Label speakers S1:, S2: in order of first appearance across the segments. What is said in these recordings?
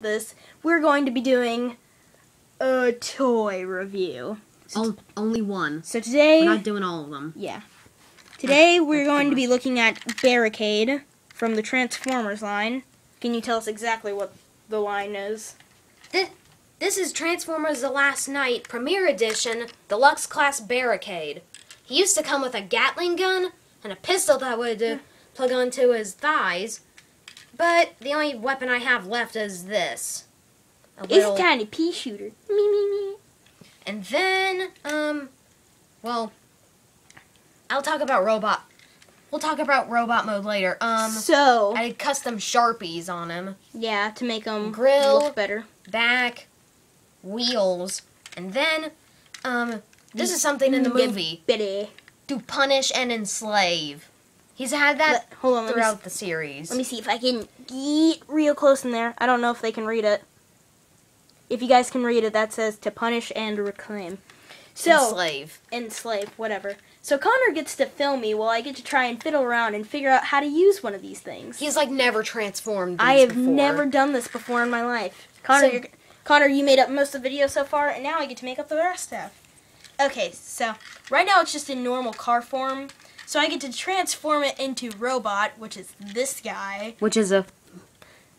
S1: this, we're going to be doing a toy review.
S2: Oh, only one.
S1: So today,
S2: We're not doing all of them.
S1: yeah. Today we're
S2: that's
S1: going to be looking at Barricade from the Transformers line. Can you tell us exactly what the line is?
S3: This, this is Transformers The Last Knight Premiere Edition Deluxe Class Barricade. He used to come with a Gatling gun and a pistol that would uh, plug onto his thighs, but the only weapon I have left is this. A
S1: It's
S3: little-
S1: a tiny pea shooter. Me me me.
S3: and then, um, well, I'll talk about robot. We'll talk about robot mode later. Um,
S1: So
S3: I did custom sharpies on him.
S1: yeah, to make them
S3: Grill.
S1: look better.
S3: back, wheels, and then, um, this is something in the movie
S1: Bitty.
S3: to punish and enslave. He's had that
S1: Let- hold on,
S3: throughout the series.
S1: let me see if I can get real close in there. I don't know if they can read it. If you guys can read it, that says to punish and reclaim. So
S3: enslave.
S1: enslave, whatever. So Connor gets to film me while I get to try and fiddle around and figure out how to use one of these things.
S3: He's like never transformed.
S1: I have
S3: before.
S1: never done this before in my life. Connor,
S3: So-
S1: Connor, you made up most of the video so far, and now I get to make up the rest stuff. Okay, so right now it's just in normal car form. So I get to transform it into robot, which is this guy.
S3: Which is a.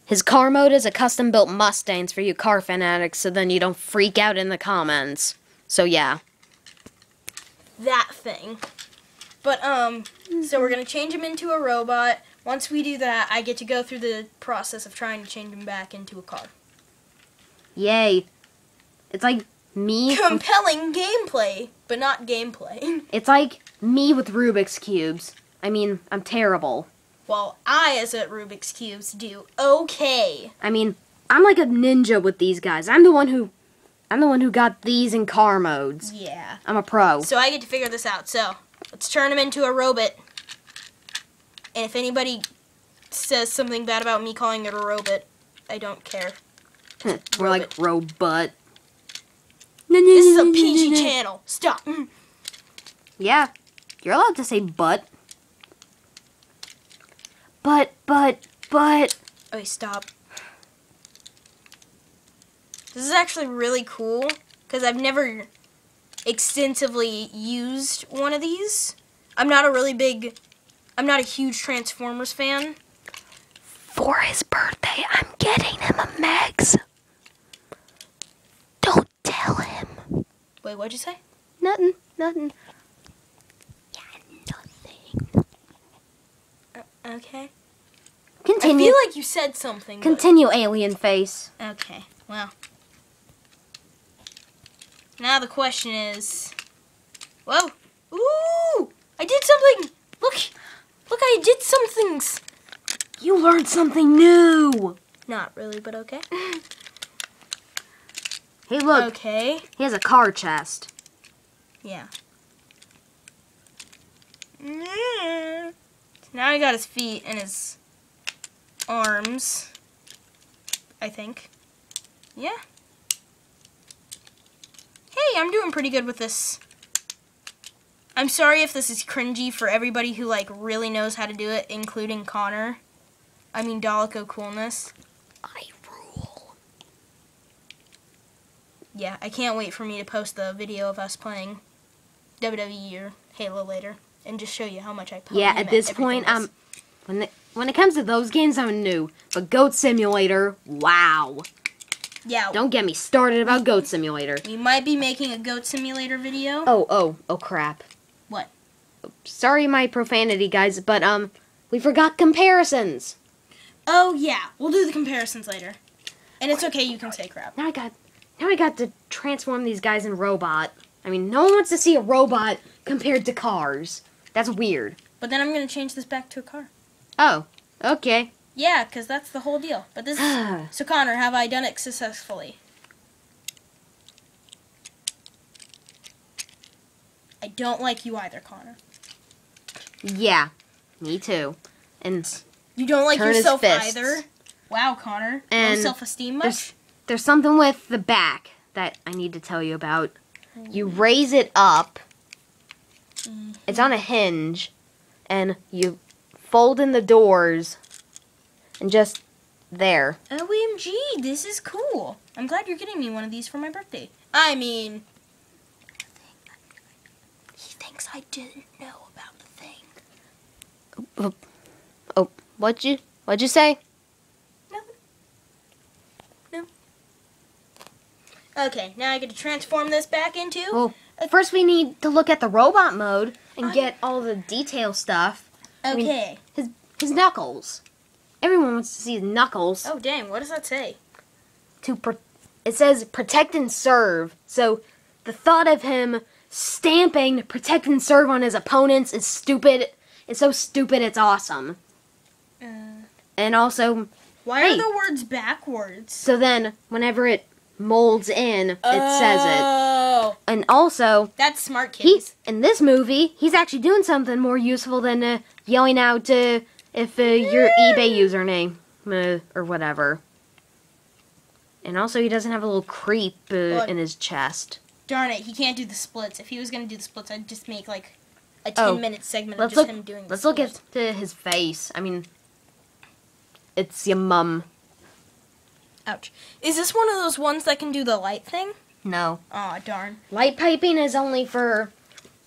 S3: His car mode is a custom built Mustangs for you car fanatics, so then you don't freak out in the comments. So yeah.
S1: that thing. But um, so we're gonna change him into a robot. Once we do that, I get to go through the process of trying to change him back into a car.
S3: Yay. It's like me.
S1: Compelling gameplay, but not gameplay.
S3: It's like me with Rubik's Cubes. I mean, I'm terrible.
S1: While I, as at Rubik's cubes, do okay.
S3: I mean, I'm like a ninja with these guys. I'm the one who I'm the one who got these in car modes.
S1: Yeah.
S3: I'm a pro.
S1: So I get to figure this out. So let's turn him into a robot. And if anybody says something bad about me calling it a robot, I don't care.
S3: We're like robot.
S1: This is a PG channel. Stop. Mm.
S3: Yeah. You're allowed to say but. But but but
S1: Okay, stop. This is actually really cool because I've never extensively used one of these. I'm not a really big, I'm not a huge Transformers fan.
S3: for his birthday, I'm getting him a Megs. Don't tell him.
S1: Wait, what'd you say?
S3: Nothing. Nothing. Yeah, nothing.
S1: Okay.
S3: Continue.
S1: I feel like you said something. but-
S3: Continue, alien face.
S1: Okay, well. Now the question is. Whoa! Ooh! I did something! Look! Look, I did some things!
S3: You learned something new.
S1: Not really, but okay.
S3: Hey, look.
S1: Okay.
S3: He has a car chest.
S1: Yeah. Mm. Now he got his feet and his arms. I think. Yeah. Hey, I'm doing pretty good with this. I'm sorry if this is cringy for everybody who like really knows how to do it, including Connor. I mean Dalek Koolness.
S3: I
S1: Yeah, I can't wait for me to post the video of us playing WWE or Halo later and just show you how much I play.
S3: Yeah, at this point, um, when the, when it comes to those games, I'm new. But Goat Simulator, wow!
S1: yeah,
S3: Don't get me started about Goat Simulator.
S1: we might be making a Goat Simulator video.
S3: Oh, oh, oh, crap!
S1: What?
S3: Sorry, my profanity, guys, but um, we forgot comparisons.
S1: Oh yeah, we'll do the comparisons later. And it's okay, you can say crap.
S3: Now I got, now I got to transform these guys in robot. I mean, no one wants to see a robot compared to cars. That's weird.
S1: But then I'm gonna change this back to a car.
S3: Oh, okay.
S1: Yeah, because that's the whole deal. But this is so Connor, have I done it successfully? I don't like you either, Connor.
S3: yeah, me too. And
S1: You don't like yourself either. Wow, Connor.
S3: And
S1: no self-esteem much.
S3: There's something with the back that I need to tell you about. You mm. raise it up. Mm-hmm. It's on a hinge, and you fold in the doors, and just there.
S1: OMG, this is cool. I'm glad you're getting me one of these for my birthday. I mean, he thinks I didn't know about the thing.
S3: Oh, Oh, what'd you what'd you say?
S1: Nothing. No. Okay, now I get to transform this back into.
S3: Well, first we need to look at the robot mode and
S1: I-
S3: get all the detail stuff. I mean-
S1: okay.
S3: His his knuckles. Everyone wants to see his knuckles.
S1: oh dang, what does that say?
S3: To pro- it says protect and serve. So the thought of him stamping protect and serve on his opponents is stupid. It's so stupid. It's awesome.
S1: Uh,
S3: And also,
S1: why
S3: Hey.
S1: are the words backwards?
S3: so then whenever it molds in, it says it.
S1: Oh,
S3: And also,
S1: that's smart,
S3: he in this movie he's actually doing something more useful than uh, yelling out uh, if uh, your eBay username uh, or whatever. And also, he doesn't have a little creep uh,
S1: Look.
S3: in his chest.
S1: Darn it, he can't do the splits. If he was gonna do the splits, I'd just make like a ten
S3: Oh,
S1: minute segment
S3: Let's
S1: of just
S3: look.
S1: him doing. the
S3: Let's look at uh, his face. I mean, it's your mum.
S1: Ouch. Is this one of those ones that can do the light thing?
S3: No,
S1: Aw, darn.
S3: light piping is only for.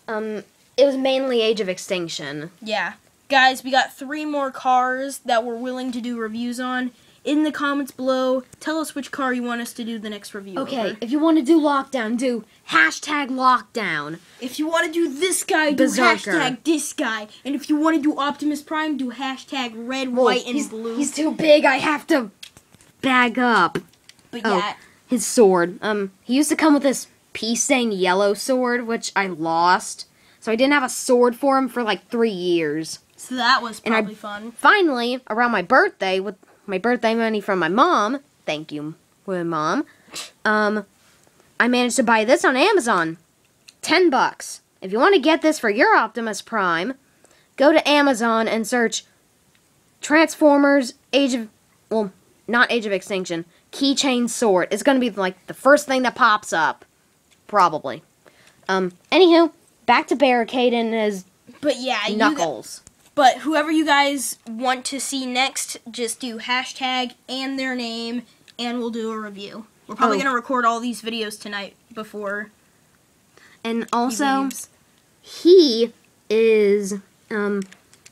S3: Um, it was mainly Age of Extinction.
S1: Yeah. Guys, we got three more cars that we're willing to do reviews on. In the comments below, tell us which car you want us to do the next review.
S3: Okay,
S1: over.
S3: if you want to do lockdown, do hashtag lockdown.
S1: If you want to do this guy, do
S3: Berserker.
S1: hashtag this guy. And if you want to do Optimus Prime, do hashtag red,
S3: Whoa,
S1: white, and
S3: he's,
S1: blue.
S3: He's too big. I have to bag up
S1: but
S3: oh.
S1: yeah,
S3: his sword. Um, he used to come with this peace stained yellow sword, which I lost. So I didn't have a sword for him for like three years.
S1: so that was
S3: And I-
S1: probably fun.
S3: Finally, around my birthday, with my birthday money from my mom, thank you, my mom. Um, I managed to buy this on Amazon, ten bucks. If you want to get this for your Optimus Prime, go to Amazon and search Transformers Age of well, not Age of Extinction, Keychain Sword. It's gonna be like the first thing that pops up, probably. Um, anywho, back to Barricade and his
S1: But yeah,
S3: knuckles.
S1: But whoever you guys want to see next, just do hashtag and their name, and we'll do a review. We're probably
S3: Oh.
S1: gonna record all these videos tonight before
S3: and also. he is um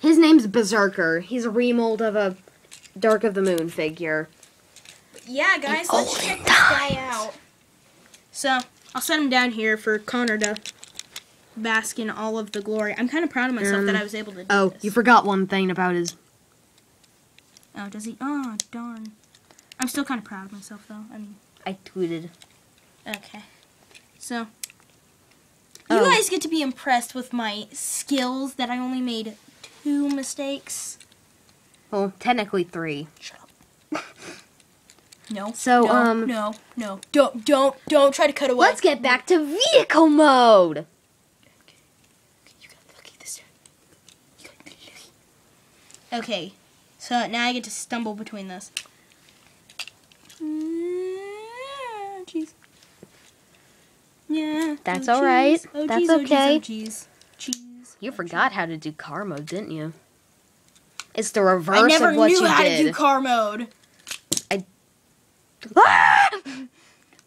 S3: his name's Berserker. He's a remold of a Dark of the Moon figure.
S1: Yeah, guys,
S3: In
S1: let's check this guy out. So I'll set him down here for Connor to bask in all of the glory. I'm kind of proud of myself that
S3: Um,
S1: I was able to do
S3: Oh,
S1: this.
S3: you forgot one thing about his
S1: Oh, does he? Oh, darn. I'm still kind of proud of myself, though. I mean,
S3: I tweeted.
S1: okay. So, you
S3: Oh.
S1: guys get to be impressed with my skills that I only made two mistakes.
S3: Well, technically three.
S1: Shut up. No.
S3: So,
S1: no,
S3: um,
S1: No, no. Don't, don't, don't try to cut away.
S3: Let's get back to vehicle mode.
S1: You got lucky this time. You got lucky. Okay, so now I get to stumble between this. Mm, Cheese. Yeah.
S3: That's
S1: oh,
S3: all right.
S1: cheese. Oh,
S3: That's
S1: cheese, oh, cheese,
S3: okay.
S1: Oh, cheese. Cheese.
S3: You
S1: oh,
S3: forgot how to do car mode, didn't you? It's the reverse
S1: I never
S3: of what
S1: knew
S3: you
S1: how
S3: did.
S1: to do car mode.
S3: Ah!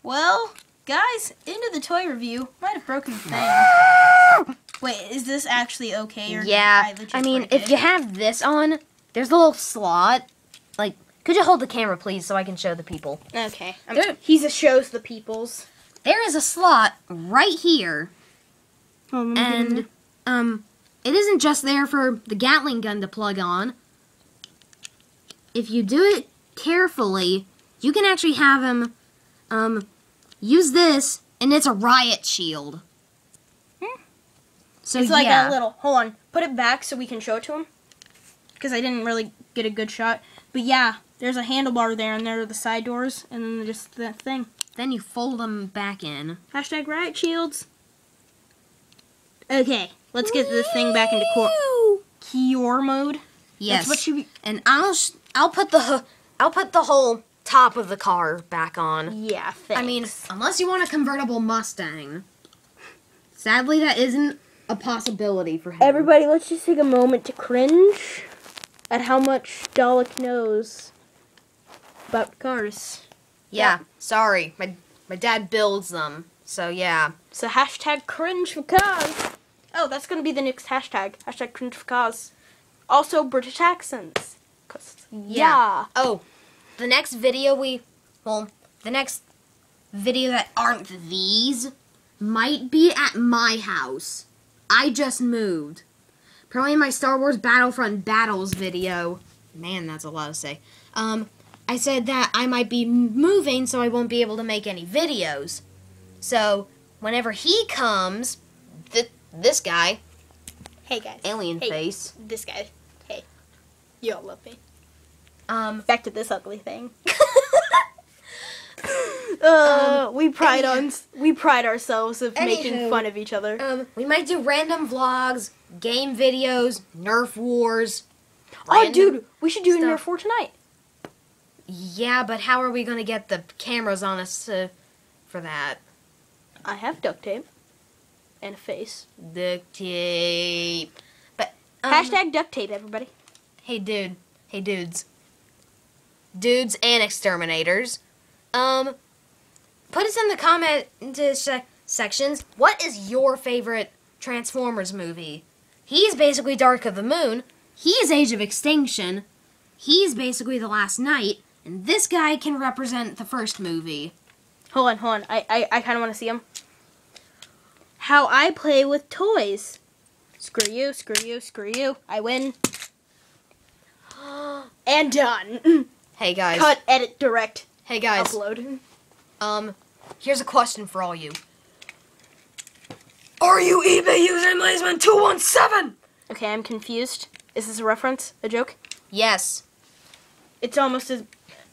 S1: Well, guys, into the toy review. Might have broken the thing. Wait, is this actually okay? Or
S3: Yeah,
S1: legit
S3: I mean, if
S1: it?
S3: you have this on, there's a little slot. Like, could you hold the camera, please, so I can show the people?
S1: Okay.
S3: There-
S1: He's a shows the peoples.
S3: There is a slot right here,
S1: Mm-hmm.
S3: and um, it isn't just there for the Gatling gun to plug on. If you do it carefully, you can actually have him um use this, and it's a riot shield.
S1: Hmm.
S3: So
S1: It's like
S3: yeah.
S1: a little. Hold on. Put it back so we can show it to him. Because I didn't really get a good shot. But yeah, there's a handlebar there, and there are the side doors, and then just that thing.
S3: Then you fold them back in.
S1: Hashtag riot shields. Okay, let's get this thing back into core. Kior mode.
S3: Yes.
S1: That's what you.
S3: and I'll sh- I'll put the I'll put the whole top of the car back on.
S1: Yeah, thanks.
S3: I mean, unless you want a convertible Mustang. Sadly, that isn't a possibility for him.
S1: everybody, let's just take a moment to cringe at how much Dalek knows about cars.
S3: Yeah. Sorry, my my dad builds them. So yeah.
S1: So hashtag cringe for cars. Oh, that's gonna be the next hashtag. Hashtag cringe for cars. Also British accents. 'Cause- yeah.
S3: Oh, the next video we, well, the next video that aren't these.
S2: Might be at my house. I just moved. Probably my Star Wars Battlefront Battles video.
S3: Man, that's a lot to say. Um, I said that I might be moving, so I won't be able to make any videos. So whenever he comes, this guy,
S1: Hey guys.
S3: alien
S1: Hey.
S3: face,
S1: This guy. Hey. You all love me.
S3: um,
S1: Back to this ugly thing. uh, we pride on we pride ourselves of making fun of each other.
S3: um, we might do random vlogs, game videos, Nerf wars.
S1: oh, dude, we should do a
S3: stuff.
S1: Nerf War tonight.
S3: Yeah, but how are we gonna get the cameras on us to, for that?
S1: I have duct tape and a face.
S3: Duct tape. But um,
S1: Hashtag duct tape, everybody.
S3: Hey, dude. Hey, dudes. Dudes and exterminators. Um, put us in the comment se- sections. What is your favorite Transformers movie? He's basically Dark of the Moon.
S2: He's Age of Extinction. He's basically The Last Knight. And this guy can represent the first movie.
S1: Hold on, hold on. I I, I kind of want to see him. How I play with toys. Screw you, screw you, screw you. I win. And done.
S3: Hey guys.
S1: Cut, edit, direct,
S3: Hey guys.
S1: upload.
S3: Um, here's a question for all you. Are you eBay user Lazeman 217?
S1: Okay, I'm confused. Is this a reference? A joke?
S3: Yes.
S1: It's almost as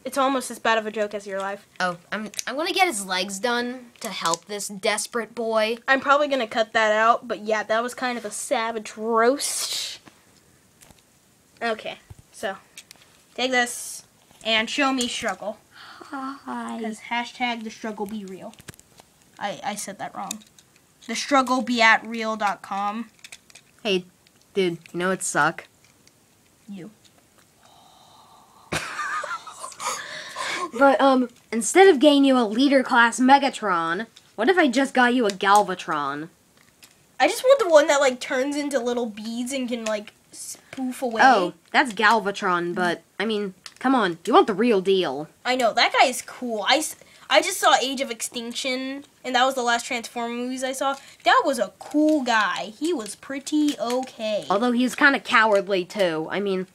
S1: it's almost as bad of a joke as your life.
S3: Oh, I'm I'm gonna get his legs done to help this desperate boy.
S1: I'm probably gonna cut that out, but yeah, that was kind of a savage roast. Okay, so take this and show me struggle.
S2: Hi.
S1: Because hashtag the struggle be real. I, I said that wrong. The struggle be at real.com.
S2: Hey, dude, you know it suck?
S1: You.
S2: But, um, instead of getting you a leader class Megatron, what if I just got you a Galvatron?
S1: I just want the one that like turns into little beads and can like spoof away.
S2: Oh, that's Galvatron, but, I mean, come on, you want the real deal.
S1: I know that guy is cool. I, s- I just saw Age of Extinction, and that was the last Transformer movies I saw. That was a cool guy. He was pretty okay.
S2: Although he's kind of cowardly, too. I mean,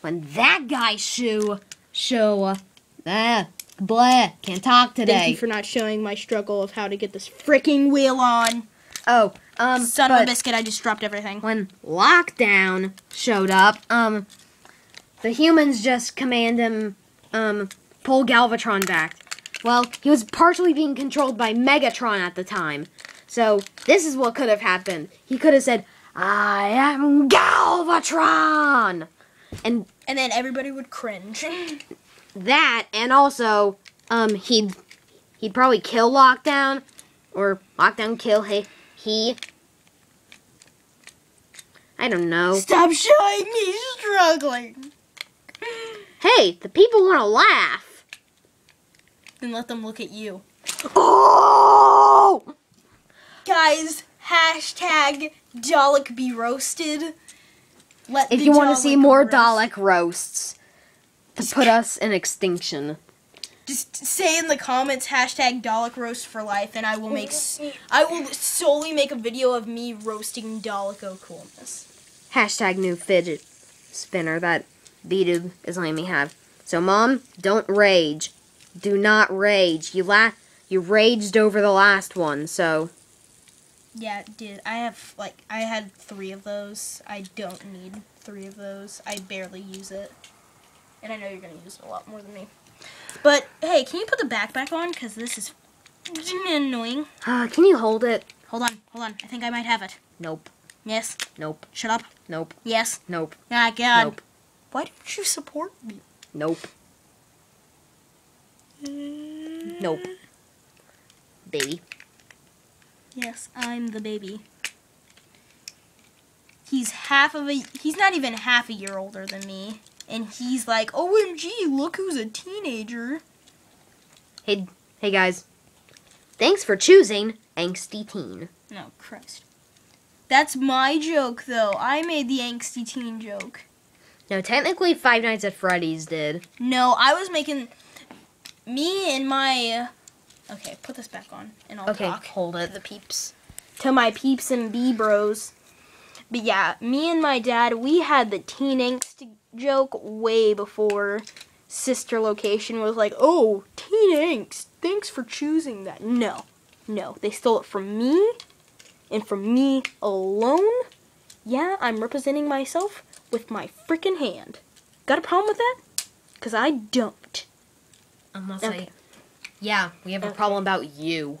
S2: when that guy shoe, show, ah, blah, can't talk today.
S1: Thank you for not showing my struggle of how to get this freaking wheel on.
S2: oh, um,
S1: Son of a biscuit! I just dropped everything.
S2: when lockdown showed up, um, the humans just command him, um, pull Galvatron back. Well, he was partially being controlled by Megatron at the time. So, this is what could have happened. He could have said, I am Galvatron! And
S1: And then everybody would cringe.
S2: that, and also, um, he'd, he'd probably kill Lockdown, or Lockdown kill he, he. I don't know.
S1: Stop showing me struggling.
S2: Hey, the people want to laugh.
S1: Then let them look at you.
S2: Oh!
S1: Guys, hashtag Dalek be roasted. Let
S2: If you want to see more
S1: roast-
S2: Dalek roasts to put us in extinction.
S1: just say in the comments hashtag Dalek roast for life, and I will make I will solely make a video of me roasting Dalek Koolness.
S2: Hashtag new fidget spinner that Beedoo is letting me have. So, Mom, don't rage. Do not rage. You la- you raged over the last one, so
S1: Yeah, dude, I have like I had three of those. I don't need three of those. I barely use it, and I know you're gonna use it a lot more than me. But hey, can you put the backpack on? Cause this is annoying.
S2: uh, can you hold it?
S1: Hold on, hold on. I think I might have it.
S2: Nope.
S1: Yes.
S2: Nope.
S1: Shut up.
S2: Nope.
S1: Yes.
S2: Nope.
S1: Ah, God.
S2: Nope.
S1: Why don't you support me?
S2: Nope. Nope. Baby.
S1: Yes, I'm the baby. He's half of a. He's not even half a year older than me. And he's like, "OMG, look who's a teenager."
S3: Hey, hey guys. Thanks for choosing Angsty Teen.
S1: No, Christ. That's my joke, though. I made the angsty teen joke.
S3: No, technically Five Nights at Freddy's did.
S1: No, I was making me and my. Okay, put this back on, and I'll
S3: Okay,
S1: talk
S3: hold
S1: to
S3: it.
S1: the peeps. To my peeps and B bros. But yeah, me and my dad, we had the teen angst joke way before Sister Location was like, "Oh, teen angst. Thanks for choosing that." No, no, they stole it from me, and from me alone. Yeah, I'm representing myself with my freaking hand. Got a problem with that? Cause I don't.
S3: I'm
S1: Okay.
S3: say, yeah, we have a problem about you.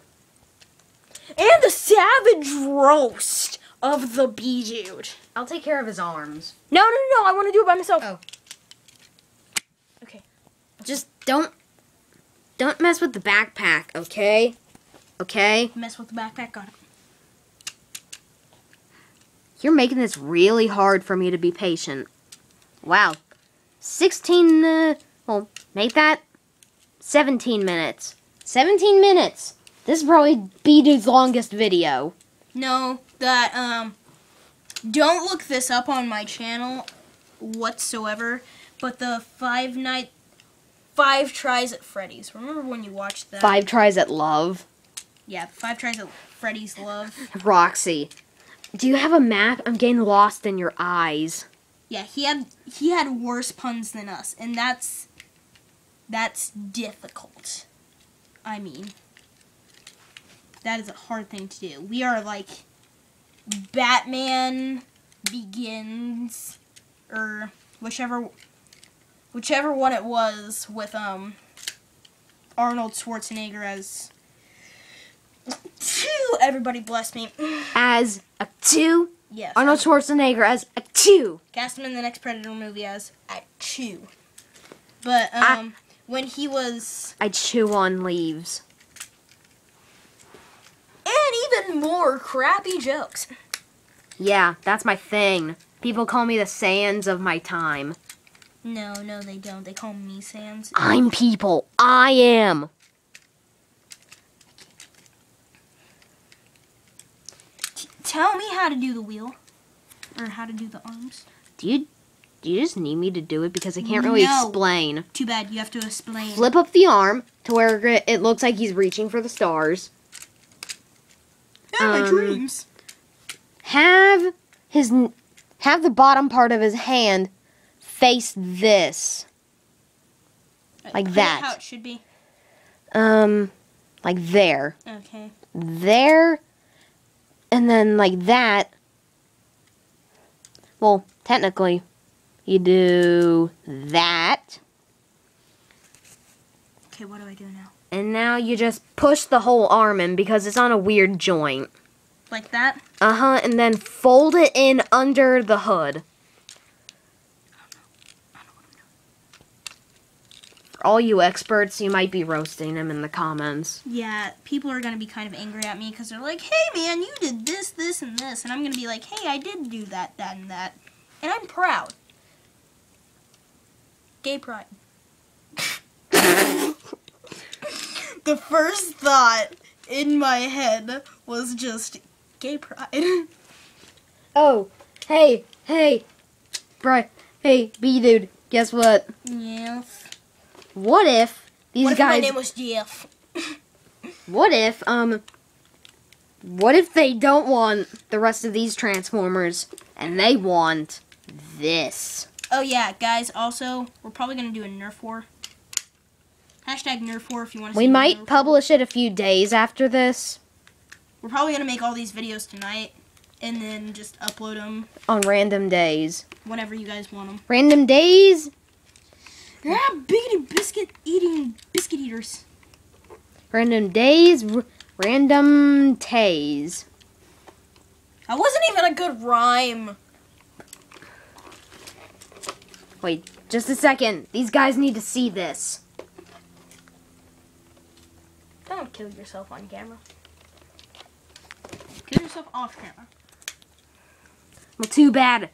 S1: And the savage roast of the B-Dude.
S3: I'll take care of his arms.
S1: No, no, no, I want to do it by myself.
S3: Oh.
S1: Okay.
S3: Just don't, don't mess with the backpack, okay? Okay?
S1: Mess with the backpack on it.
S3: You're making this really hard for me to be patient. Wow. 16, uh, well, make that 17 minutes. 17 minutes! This is probably B-Dude's longest video.
S1: No, that, um, don't look this up on my channel whatsoever, but the Five Night, Five Tries at Freddy's. Remember when you watched that?
S3: Five tries at love.
S1: Yeah, Five Tries at Freddy's Love.
S3: Roxy. Do you have a map? I'm getting lost in your eyes.
S1: Yeah, he had he had worse puns than us, and that's that's difficult. I mean, that is a hard thing to do. We are like Batman Begins or whichever whichever one it was with um Arnold Schwarzenegger as two everybody bless me.
S3: As a two,
S1: Yes.
S3: Arnold Schwarzenegger as a two.
S1: Cast him in the next Predator movie as a chew. But um, when he was,
S3: I chew on leaves.
S1: and even more crappy jokes.
S3: Yeah, that's my thing. People call me the sands of my time.
S1: No, no, they don't. They call me Sans.
S3: I'm people. I am.
S1: T- tell me how to do the wheel, or how to do the arms.
S3: Do you do you just need me to do it because I can't really
S1: No.
S3: explain?
S1: Too bad. You have to explain.
S3: Flip up the arm to where it- looks like he's reaching for the stars.
S1: Yeah, my
S3: um,
S1: dreams.
S3: Have his have the bottom part of his hand face this. like
S1: Put
S3: that.
S1: How it should be.
S3: Um like there.
S1: Okay.
S3: There and then like that. Well, technically you do that.
S1: Okay. What do I do now?
S3: And now you just push the whole arm in because it's on a weird joint.
S1: Like that?
S3: Uh huh, and then fold it in under the hood. For all you experts, you might be roasting him in the comments.
S1: Yeah, people are gonna be kind of angry at me because they're like, "Hey, man, you did this, this, and this," and I'm gonna be like, "Hey, I did do that, that, and that," and I'm proud. Gay pride. the first thought in my head was just gay pride.
S3: Oh, hey, hey, bro, hey, B dude, guess what?
S1: yes.
S3: What if these
S1: What if
S3: guys?
S1: my name was Jeff?
S3: what if um? What if they don't want the rest of these Transformers and they want this?
S1: Oh yeah, guys. Also, we're probably gonna do a Nerf war. Hashtag Nerf war if you want to.
S3: We might publish it a few days after this
S1: We're probably gonna make all these videos tonight, and then just upload them
S3: on random days.
S1: whenever you guys want them.
S3: Random days?
S1: Yeah, biggity biscuit eating biscuit eaters.
S3: Random days? Random tays.
S1: That wasn't even a good rhyme.
S3: Wait, just a second. These guys need to see this.
S1: Don't kill yourself on camera. Kill yourself off camera.
S3: Well, too bad.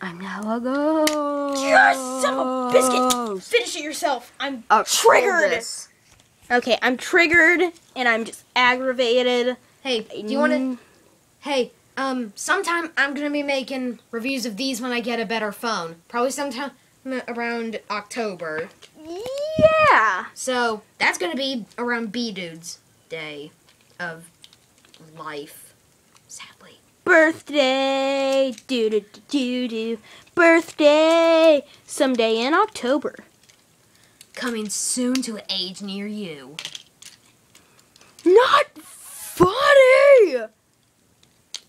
S2: I'm now a ghost.
S1: Yes, son of a biscuit. Finish it yourself. I'm
S2: Oh,
S1: triggered.
S2: this.
S1: Okay, I'm triggered and I'm just aggravated.
S3: Hey, do you want to?
S1: Mm,
S3: Hey, um, sometime I'm gonna be making reviews of these when I get a better phone. Probably sometime around October.
S1: Yeah.
S3: So that's gonna be around B Dude's day of life. Sadly.
S1: Birthday, do do do do. Birthday, someday in October.
S3: Coming soon to an age near you.
S1: Not funny.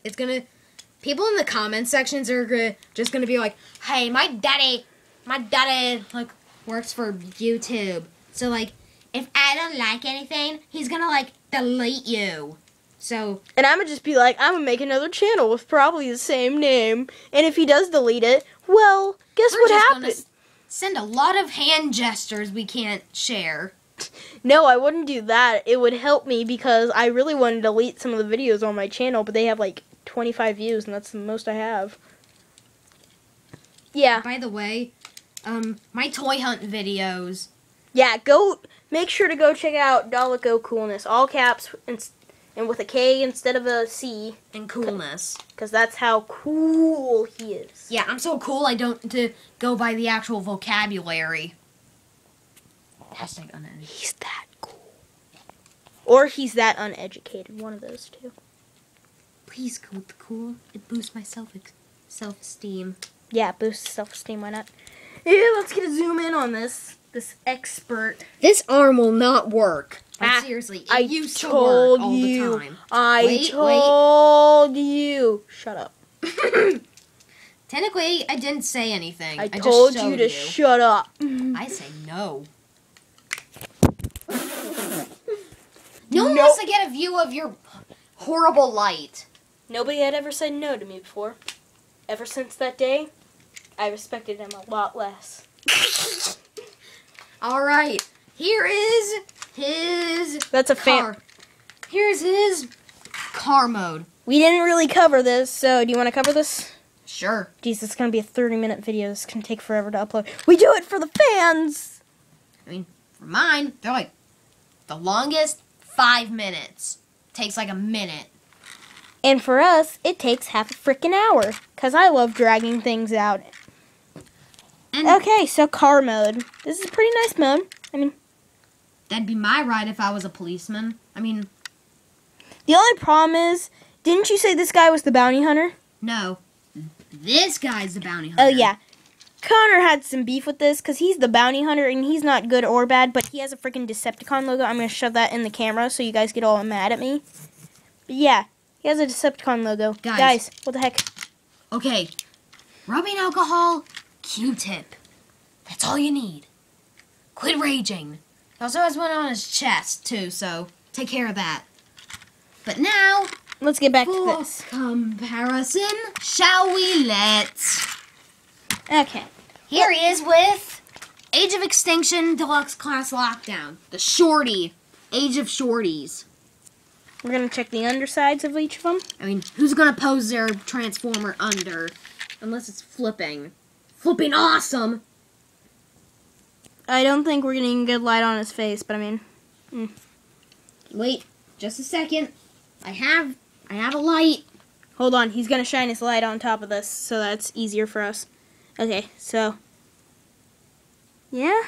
S3: It's gonna. People in the comment sections are gonna, just gonna be like, "Hey, my daddy, my daddy like works for YouTube. So like, if I don't like anything, he's gonna like delete you. So
S1: And I'm gonna just be like, I'm gonna make another channel with probably the same name. And if he does delete it, well, guess
S3: we're
S1: what
S3: just
S1: happened?
S3: gonna send a lot of hand gestures we can't share.
S1: No, I wouldn't do that. It would help me because I really want to delete some of the videos on my channel, but they have like 25 views, and that's the most I have. Yeah,
S3: By the way, um, my toy hunt videos.
S1: yeah. Go make sure to go check out Dalek Koolness, all caps and, and with a K instead of a C,
S3: And coolness.
S1: because that's how cool he is.
S3: Yeah, I'm so cool. I don't to go by the actual vocabulary. Hashtag unedited.
S1: He's that cool. Or he's that uneducated. One of those two.
S3: Please go with the cool. It boosts my self self esteem.
S1: Yeah, boosts self-esteem. Why not? Yeah, let's get a zoom in on this. This expert.
S3: This arm will not work. Like,
S1: Ah,
S3: seriously, it
S1: I
S3: used to
S1: told
S3: work all
S1: you.
S3: the time.
S1: I
S3: Wait, wait.
S1: told you. Shut up.
S3: Technically, I didn't say anything.
S1: I,
S3: I,
S1: told
S3: just
S1: you
S3: showed
S1: to shut up.
S3: I say no. No one
S1: Nope.
S3: wants to get a view of your horrible light.
S1: Nobody had ever said no to me before. Ever since that day, I respected him a lot less.
S3: All right, here is his
S1: That's a fan.
S3: Here's his car mode.
S1: We didn't really cover this, so do you want to cover this?
S3: Sure.
S1: Jeez, it's gonna be a 30 minute video. It's gonna take forever to upload. We do it for the fans!
S3: I mean, for mine, they're like the longest five minutes. Takes like a minute.
S1: And for us, it takes half a freaking hour. Because I love dragging things out.
S3: And
S1: Okay, so car mode. This is a pretty nice mode. I mean,
S3: that'd be my ride if I was a policeman. I mean,
S1: the only problem is, didn't you say this guy was the bounty hunter?
S3: no. This guy's the bounty oh, hunter.
S1: Oh, yeah. Connor had some beef with this because he's the bounty hunter and he's not good or bad, but he has a freaking Decepticon logo. I'm going to shove that in the camera so you guys get all mad at me. But yeah, he has a Decepticon logo.
S3: Guys.
S1: what the heck?
S3: Okay. Rubbing alcohol, Q-tip. That's all you need. Quit raging. Also has one on his chest too, so take care of that. But now,
S1: Let's get back to this.
S3: comparison, shall we let's?
S1: Okay.
S3: Here he is with Age of Extinction Deluxe Class Lockdown. The shorty. Age of Shorties.
S1: We're going to check the undersides of each of them.
S3: I mean, who's gonna pose their Transformer under? Unless it's flipping. Flipping awesome!
S1: I don't think we're getting good light on his face, but I mean, mm.
S3: Wait, just a second. I have I have a light.
S1: hold on. He's going to shine his light on top of this so that's easier for us. Okay, so. Yeah,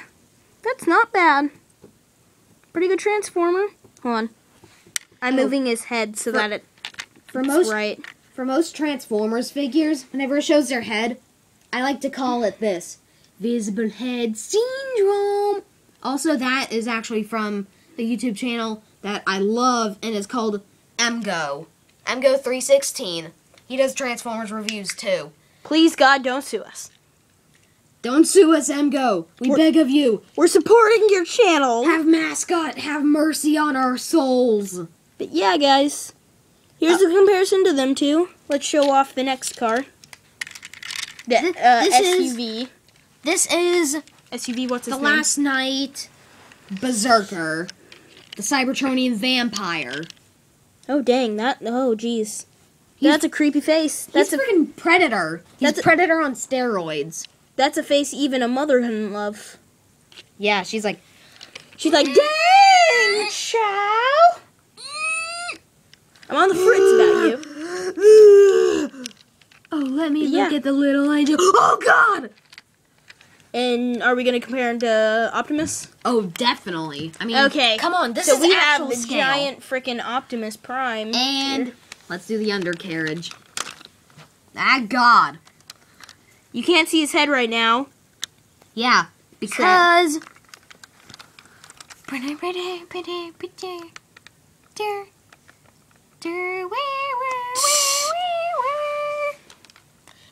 S1: that's not bad. Pretty good transformer. Hold on. I'm
S3: Oh.
S1: moving his head so
S3: For-
S1: that it,
S3: For
S1: it's
S3: most
S1: right.
S3: for most Transformers figures, whenever it shows their head, I like to call it this. Visible head syndrome. Also that is actually from the YouTube channel that I love and it's called MGO. MGO316. He does Transformers reviews too.
S1: Please, God, don't sue us.
S3: Don't sue us, MGO. We
S1: We're-
S3: beg of you.
S1: We're supporting your channel.
S3: Have mascot, have mercy on our souls.
S1: But yeah, guys. Here's a comparison to them two. Let's show off the next car. The
S3: Th-
S1: uh,
S3: this is-
S1: SUV.
S3: This is
S1: SUV, what's his
S3: the
S1: name?
S3: Last Knight Berserker, the Cybertronian vampire.
S1: Oh, dang. That. Oh, jeez. That's a creepy face. That's
S3: He's
S1: a
S3: freaking predator. He's
S1: That's a-
S3: predator on steroids.
S1: that's a face even a mother couldn't love.
S3: Yeah, she's like,
S1: She's like, dang, chow. I'm on the fritz about you.
S3: oh, let me
S1: Yeah.
S3: look at the little angel. Oh God!
S1: And are we gonna compare him to Optimus?
S3: Oh, definitely. I mean,
S1: Okay.
S4: Come on, this
S1: so
S4: is
S1: we have the
S4: scale.
S1: giant freaking Optimus Prime.
S3: And let's do the undercarriage. Ah, God.
S1: you can't see his head right now.
S3: Yeah, because. Pretty, pretty, pretty, pretty. Dear. Dear, wee, wee, wee, wee, wee.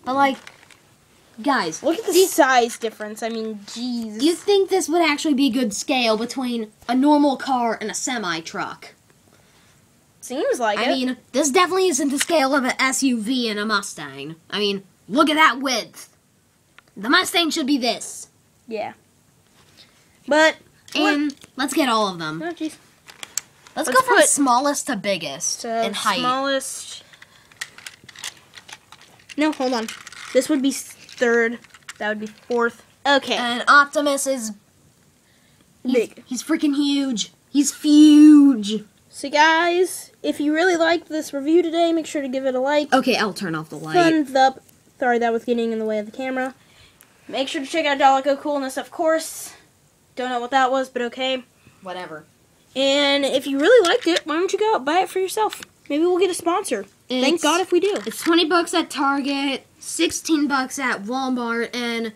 S3: But, like, guys,
S1: Look at the size difference. I mean, jeez.
S3: do you think this would actually be a good scale between a normal car and a semi truck?
S1: Seems like
S3: I
S1: it.
S3: mean, this definitely isn't the scale of an SUV and a Mustang. I mean, look at that width. The Mustang should be this.
S1: yeah. But
S3: And let's get all of them.
S1: oh, jeez.
S3: Let's,
S1: Let's
S3: go from smallest to biggest
S1: So
S3: in height.
S1: smallest. No, hold on. This would be third. That would be fourth. Okay.
S3: and Optimus is he's,
S1: Big.
S3: He's freaking huge. He's huge.
S1: So guys, if you really liked this review today, make sure to give it a like.
S3: Okay, I'll turn off the light.
S1: Thumbs up. Sorry, that was getting in the way of the camera. Make sure to check out Dalek Koolness, of course. Don't know what that was, but okay.
S3: Whatever.
S1: And if you really liked it, why don't you go out and buy it for yourself? Maybe we'll get a sponsor. Thank God if we do.
S3: It's 20 bucks at Target, 16 bucks at Walmart, and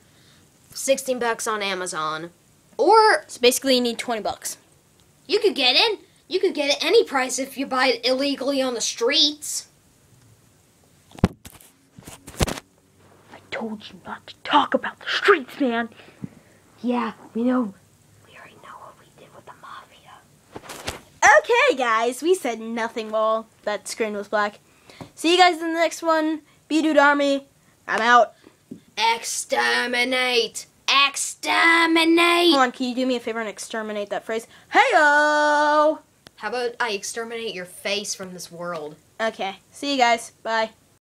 S4: 16 bucks on Amazon. Or
S1: So basically, you need 20 bucks.
S4: you could get it. You could get it any price if you buy it illegally on the streets.
S1: I told you not to talk about the streets, man.
S3: yeah, we know.
S1: We already know what we did with the mafia. Okay, guys, we said nothing while that screen was black. See you guys in the next one. B-Dude Army. I'm out.
S4: Exterminate! Exterminate!
S1: Hold on, can you do me a favor and exterminate that phrase? Heyo!
S4: How about I exterminate your face from this world?
S1: Okay, see you guys. Bye.